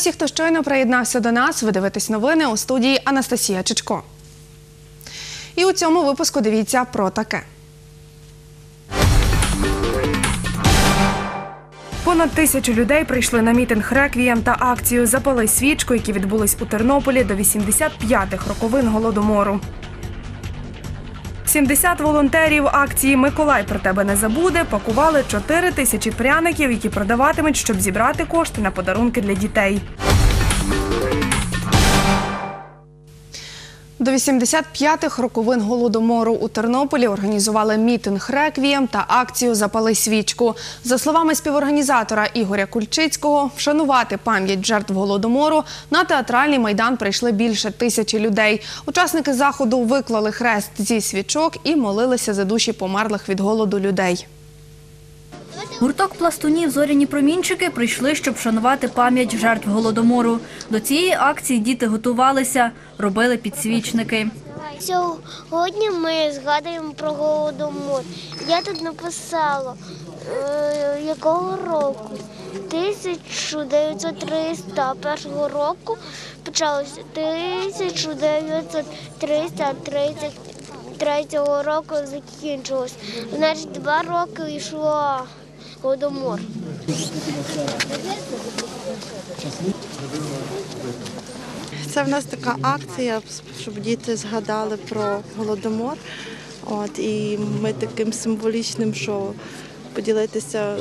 Усіх, хто щойно приєднався до нас. Ви дивитесь новини у студії Анастасія Чичко. І у цьому випуску дивіться про таке. Понад тисячу людей прийшли на мітинг реквієм та акцію Запали свічку, які відбулись у Тернополі до 85-х роковин голодомору. 70 волонтерів акції Миколай про тебе не забуде пакували 4 тисячі пряників, які продаватимуть, щоб зібрати кошти на подарунки для дітей. До 85-х роковин голодомору у Тернополі організували мітинг реквієм та акцію Запали свічку. За словами співорганізатора Ігоря Кульчицького, вшанувати пам'ять жертв голодомору на театральний майдан прийшли більше тисячі людей. Учасники заходу виклали хрест зі свічок і молилися за душі померлих від голоду людей. Гурток пластунів зоряні промінчики прийшли, щоб вшанувати пам'ять жертв голодомору. До цієї акції діти готувалися, робили підсвічники. Сьогодні ми згадуємо про голодомор. Я тут написала, е, якого року? 1931 року почалося 1933 року закінчилось. Значить, два роки йшло голодомор. Це в нас така акція, щоб діти згадали про голодомор. От, і ми таким символічним, що поділитися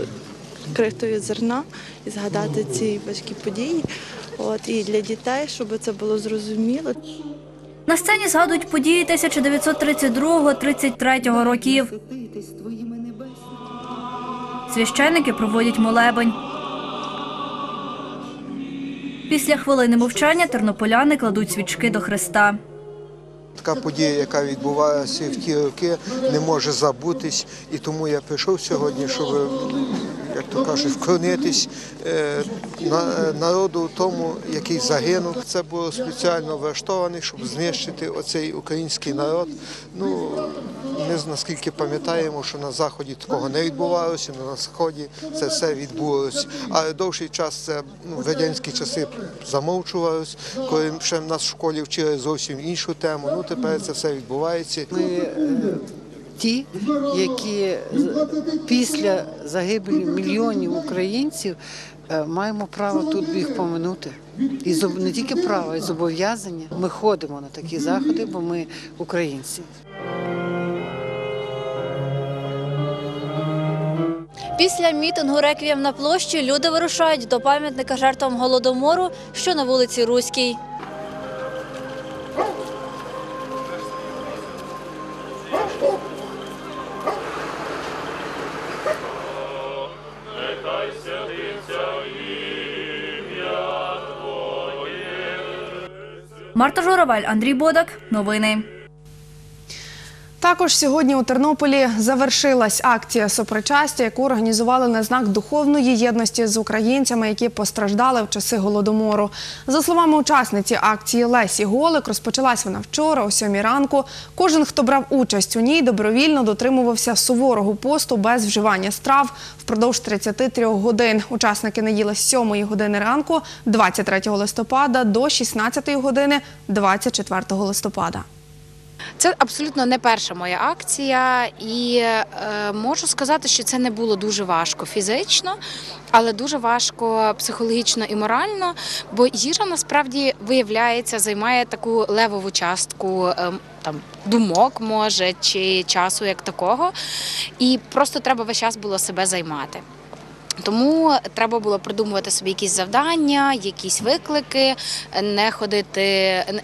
крихтою зерна і згадати ці важкі події. От, і для дітей, щоб це було зрозуміло. На сцені згадують події 1932-33 років. Священники проводять молебень. Після хвилини мовчання тернополяни кладуть свічки до Христа. Така подія, яка відбувалася в ті роки, не може забутись. І тому я прийшов сьогодні, щоб, як то кажуть, вклонитись е, народу тому, який загинув. Це було спеціально влаштоване, щоб знищити оцей український народ. Ну, ми наскільки пам'ятаємо, що на заході такого не відбувалося, на сході це все відбулося. Але довший час це ну, в радянські часи замовчувалось, коли ще в нас в школі вчили зовсім іншу тему. Ну тепер це все відбувається. Ми е, ті, які після загибелі мільйонів українців е, маємо право тут їх поминути. І не тільки право, й зобов'язання. Ми ходимо на такі заходи, бо ми українці. Після мітингу реквієм на площі люди вирушають до пам'ятника жертвам голодомору, що на вулиці Руській. Марта Журавель, Андрій Бодак. Новини. Також сьогодні у Тернополі завершилась акція сопричастя, яку організували на знак духовної єдності з українцями, які постраждали в часи голодомору. За словами учасниці акції Лесі Голик, розпочалась вона вчора о сьомій ранку. Кожен, хто брав участь у ній, добровільно дотримувався суворого посту без вживання страв впродовж 33 годин. Учасники не їли з 7 години ранку, 23 листопада до 16 години 24 листопада. Це абсолютно не перша моя акція, і е, можу сказати, що це не було дуже важко фізично, але дуже важко психологічно і морально, бо їжа насправді виявляється, займає таку левову частку е, там думок, може, чи часу як такого. І просто треба весь час було себе займати. Тому треба було придумувати собі якісь завдання, якісь виклики, не ходити,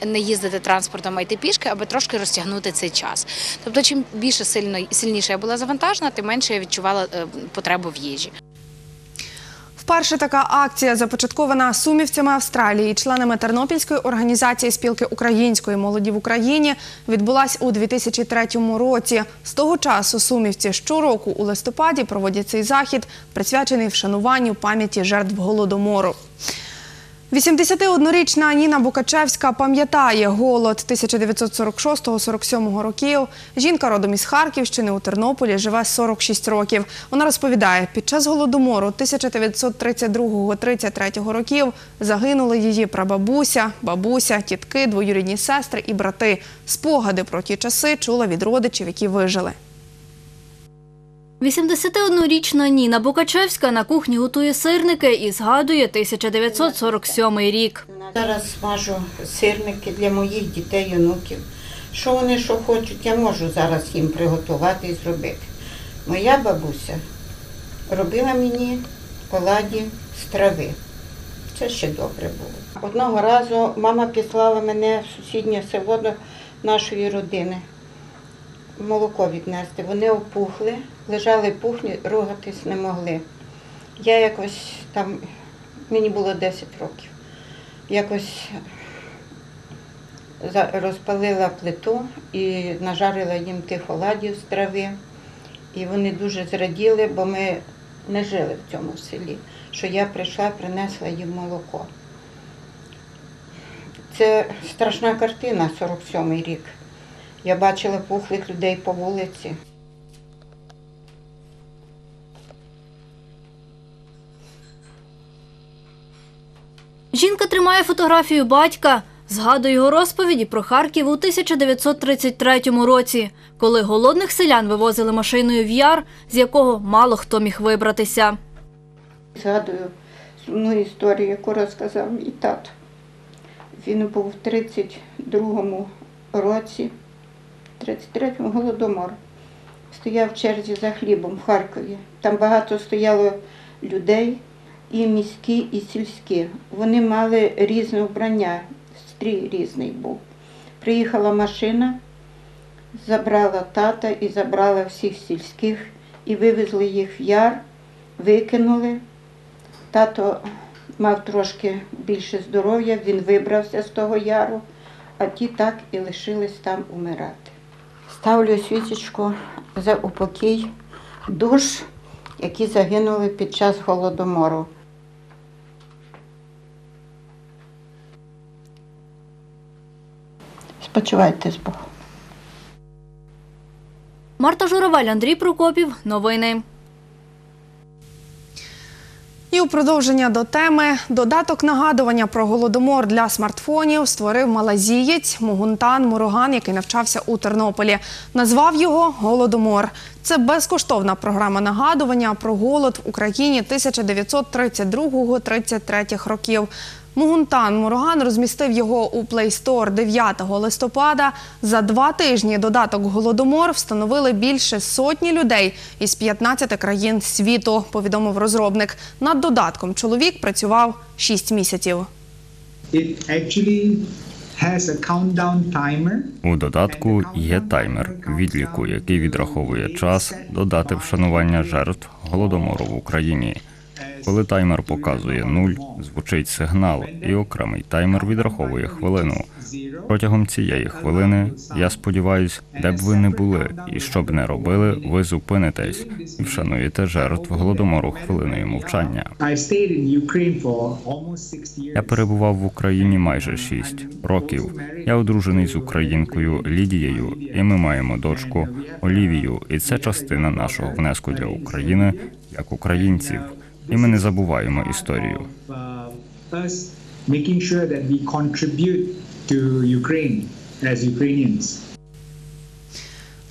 не їздити транспортом, а йти пішки, аби трошки розтягнути цей час. Тобто, чим більше сильно сильніше я була завантажена, тим менше я відчувала е, потребу в їжі. Вперше така акція започаткована сумівцями Австралії, членами Тернопільської організації спілки української молоді в Україні, відбулась у 2003 році. З того часу сумівці щороку у листопаді проводять цей захід, присвячений вшануванню пам'яті жертв голодомору. 81-річна Ніна Букачевська пам'ятає голод 1946-47 років. Жінка родом із Харківщини у Тернополі живе 46 років. Вона розповідає, під час голодомору 1932-33 років загинули її прабабуся, бабуся, тітки, двоюрідні сестри і брати. Спогади про ті часи чула від родичів, які вижили. 81-річна Ніна Букачевська на кухні готує сирники і згадує 1947 рік. Зараз смажу сирники для моїх дітей онуків. Що вони що хочуть, я можу зараз їм приготувати і зробити. Моя бабуся робила мені оладі з трави. Це ще добре було. Одного разу мама післала мене в сусіднє село нашої родини. Молоко віднести. Вони опухли, лежали пухні, рухатись не могли. Я якось там, мені було 10 років якось розпалила плиту і нажарила їм тих оладів з трави. І вони дуже зраділи, бо ми не жили в цьому селі, що я прийшла, принесла їм молоко. Це страшна картина, 47-й рік. Я бачила пухлих людей по вулиці. Жінка тримає фотографію батька, згадує його розповіді про Харків у 1933 році, коли голодних селян вивозили машиною в яр, з якого мало хто міг вибратися. Згадую сумну історію, яку розказав мій тато. Він був в 32-му році, 33-му голодомор. Стояв в черзі за хлібом в Харкові. Там багато стояло людей, і міські, і сільські. Вони мали різне вбрання, стрій різний був. Приїхала машина, забрала тата і забрала всіх сільських і вивезли їх в яр, викинули. Тато мав трошки більше здоров'я, він вибрався з того яру, а ті так і лишились там умирати. Ставлю свічечку за упокій душ, які загинули під час голодомору. Спочивайте з Богом. Марта Журавель, Андрій Прокопів. Новини. І у продовження до теми додаток нагадування про голодомор для смартфонів створив малазієць Мугунтан Муроган, який навчався у Тернополі. Назвав його Голодомор. Це безкоштовна програма нагадування про голод в Україні 1932-33 років. Мугунтан Муроган розмістив його у Play Store 9 листопада. За два тижні додаток Голодомор встановили більше сотні людей із 15 країн світу, повідомив розробник. Над додатком чоловік працював 6 місяців. it actually. У додатку є таймер відліку, який відраховує час до дати вшанування жертв голодомору в Україні. Коли таймер показує нуль, звучить сигнал, і окремий таймер відраховує хвилину. Протягом цієї хвилини, я сподіваюсь, де б ви не були і що б не робили, ви зупинитесь і вшануєте жертв голодомору хвилиною мовчання. Я перебував в Україні майже шість років. Я одружений з українкою Лідією, і ми маємо дочку Олівію. І це частина нашого внеску для України як українців. І ми не забуваємо історію.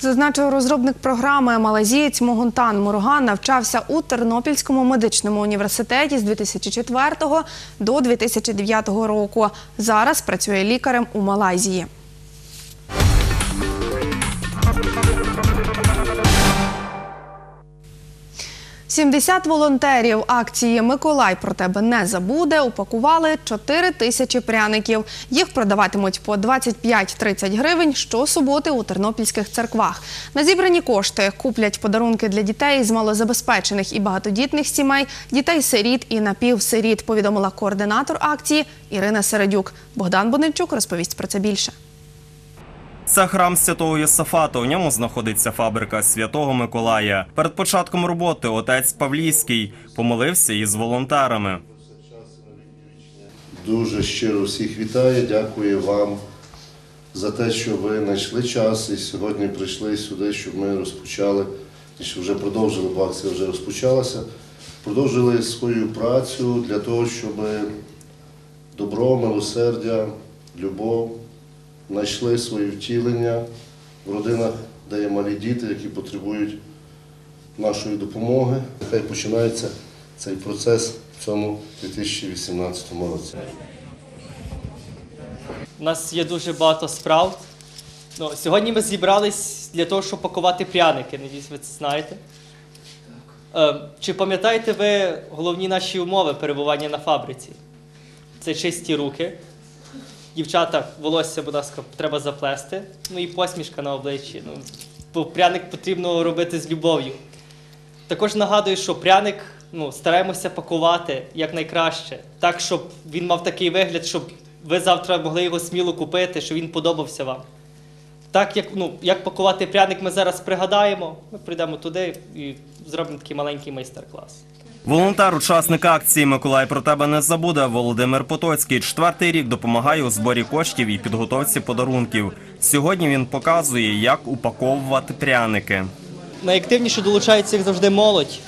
Зазначив розробник програми Малазієць Могунтан Мурган навчався у Тернопільському медичному університеті з 2004 до 2009 року. Зараз працює лікарем у Малайзії. «70 волонтерів акції Миколай про тебе не забуде упакували 4 тисячі пряників. Їх продаватимуть по 25-30 гривень щосуботи у тернопільських церквах. На зібрані кошти куплять подарунки для дітей з малозабезпечених і багатодітних сімей, дітей-сиріт і напівсиріт, повідомила координатор акції Ірина Середюк. Богдан Бонильчук розповість про це більше. Це храм святого Йосафата. У ньому знаходиться фабрика святого Миколая. Перед початком роботи отець Павлійський помолився із волонтерами. дуже щиро всіх вітає. Дякую вам за те, що ви знайшли час і сьогодні прийшли сюди, щоб ми розпочали, що вже продовжили, бо акція вже розпочалася. Продовжили свою працю для того, щоб добро, милосердя, любов знайшли своє втілення в родинах, де є малі діти, які потребують нашої допомоги. Нехай починається цей процес в цьому 2018 році. У нас є дуже багато справ. Ну, сьогодні ми зібрались для того, щоб пакувати пряники. Надіюсь, ви це знаєте. Е, чи пам'ятаєте ви головні наші умови перебування на фабриці? Це чисті руки. Дівчата, волосся, будь ласка, треба заплести. Ну і посмішка на обличчі. Ну, бо пряник потрібно робити з любов'ю. Також нагадую, що пряник ну, стараємося пакувати якнайкраще, так, щоб він мав такий вигляд, щоб ви завтра могли його сміло купити, щоб він подобався вам. Так, як, ну, як пакувати пряник, ми зараз пригадаємо, ми прийдемо туди і зробимо такий маленький майстер-клас. Волонтер, учасник акції Миколай про тебе не забуде. Володимир Потоцький четвертий рік допомагає у зборі коштів і підготовці подарунків. Сьогодні він показує, як упаковувати пряники. Найактивніше долучається, як завжди, молодь.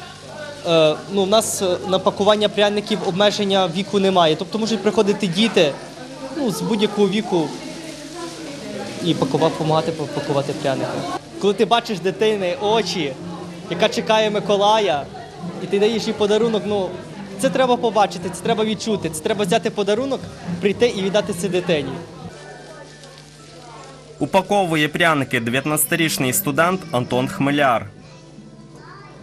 Е, ну, у нас е, на пакування пряників обмеження віку немає. Тобто можуть приходити діти ну, з будь-якого віку і допомагати пакувати пряники. Коли ти бачиш дитини очі, яка чекає Миколая, і ти даєш їй подарунок, ну це треба побачити, це треба відчути, це треба взяти подарунок, прийти і віддати це дитині. Упаковує пряники 19-річний студент Антон Хмеляр.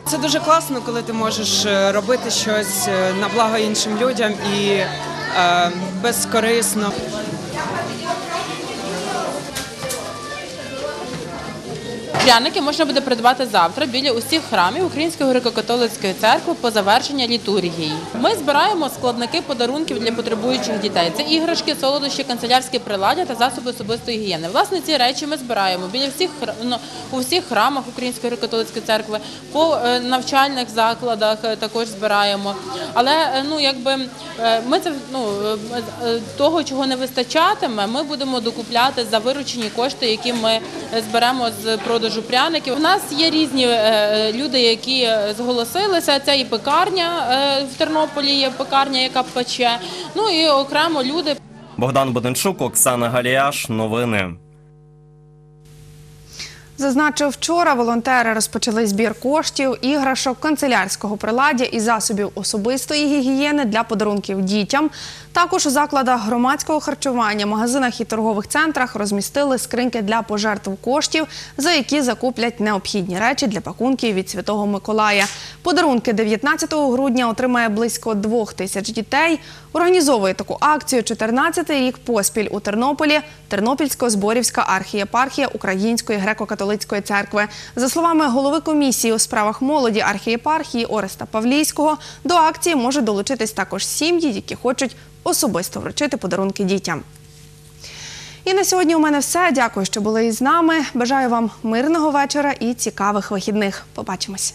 Це дуже класно, коли ти можеш е, робити щось е, на благо іншим людям і е, безкорисно. Пряники можна буде придбати завтра біля усіх храмів Української греко-католицької церкви по завершення літургії. Ми збираємо складники подарунків для потребуючих дітей. Це іграшки, солодощі, канцелярські приладдя та засоби особистої гігієни. Власне, ці речі ми збираємо біля всіх ну, у всіх храмах Української греко-католицької церкви, по е, навчальних закладах е, також збираємо. Але е, ну якби ми це ну того, чого не вистачатиме, ми будемо докупляти за виручені кошти, які ми зберемо з продажу пряників. У нас є різні е, люди, які е, зголосилися. Це і пекарня е, в Тернополі, є пекарня, яка пече. Ну і окремо люди. Богдан Боденчук, Оксана Галіяш. Новини. Зазначив, вчора волонтери розпочали збір коштів, іграшок, канцелярського приладдя і засобів особистої гігієни для подарунків дітям. Також у закладах громадського харчування, магазинах і торгових центрах розмістили скриньки для пожертв коштів, за які закуплять необхідні речі для пакунків від Святого Миколая. Подарунки 19 грудня отримає близько двох тисяч дітей. Організовує таку акцію 14-й рік поспіль у Тернополі Тернопільсько-Зборівська архієпархія Української греко-католицької церкви. За словами голови комісії у справах молоді архієпархії Ореста Павлійського, до акції можуть долучитись також сім'ї, які хочуть особисто вручити подарунки дітям. І на сьогодні у мене все. Дякую, що були із нами. Бажаю вам мирного вечора і цікавих вихідних. Побачимось.